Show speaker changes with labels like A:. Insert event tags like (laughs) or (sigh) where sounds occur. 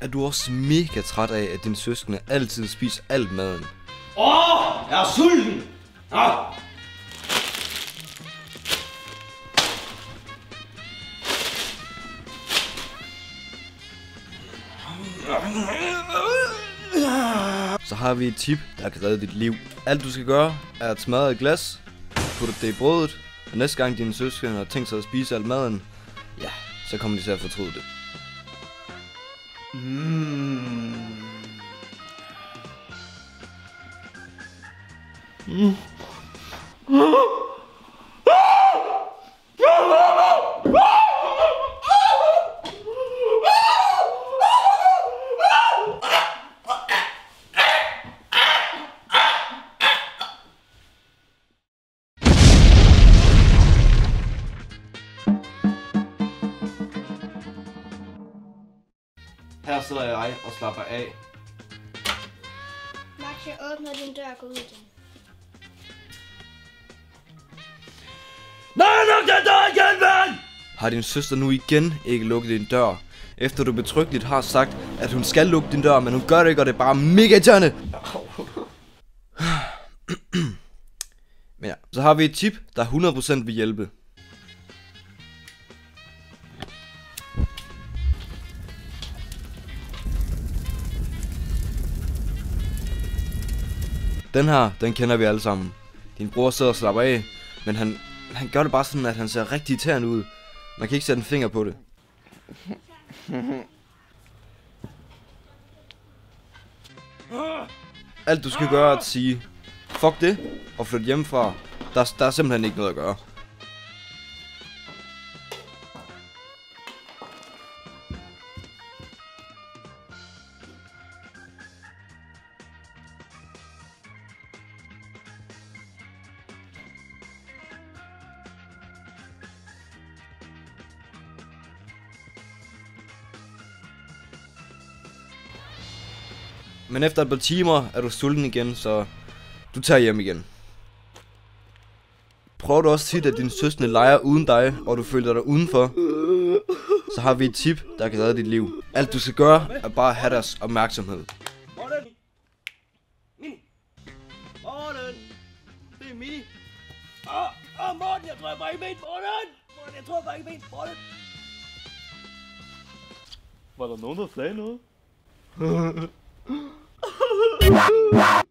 A: Er du også mega træt af, at dine søskende altid spiser alt maden?
B: Åh, jeg er sulten! Nå,
A: Så har vi et tip, der kan redde dit liv. Alt du skal gøre, er at smadre et glas, putte det i brødet, og næste gang dine søskende har tænkt sig at spise alt maden, ja, så kommer de til at fortryde det. 음. 음. 음. Her sidder jeg og slapper af.
C: Max, jeg åbner din dør og går ud igen.
B: nej, luk den dør igen, mand!
A: Har din søster nu igen ikke lukket din dør, efter du betrygteligt har sagt, at hun skal lukke din dør, men hun gør det ikke, og det er bare mega irriterende. Men ja, så har vi et tip, der 100% vil hjælpe. Den her, den kender vi alle sammen. Din bror sidder og slapper af, men han, han gør det bare sådan, at han ser rigtig irriterende ud. Man kan ikke sætte en finger på det. Alt du skal gøre er at sige, fuck det, og flytte hjemmefra. Der, der er simpelthen ikke noget at gøre. Men efter et par timer er du sulten igen, så du tager hjem igen. Prøver du også tit, at din søskende leger uden dig, og du føler dig udenfor, så har vi et tip, der kan redde dit liv. Alt du skal gøre, er bare at have deres opmærksomhed.
B: Morten! Mini! Åh, åh, Morten, jeg tror bare ikke ben! Morten! Morten, jeg tror bare ikke ben! Morten!
D: Var der nogen, der sagde noget? (laughs) Woo!